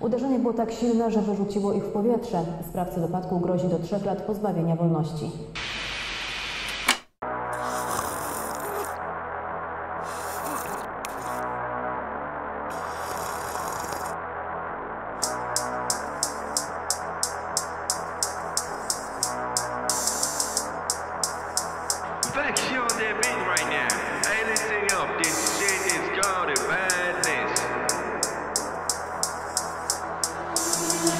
Uderzenie było tak silne, że wyrzuciło ich w powietrze. Sprawcy wypadku grozi do trzech lat pozbawienia wolności. Back beat right now.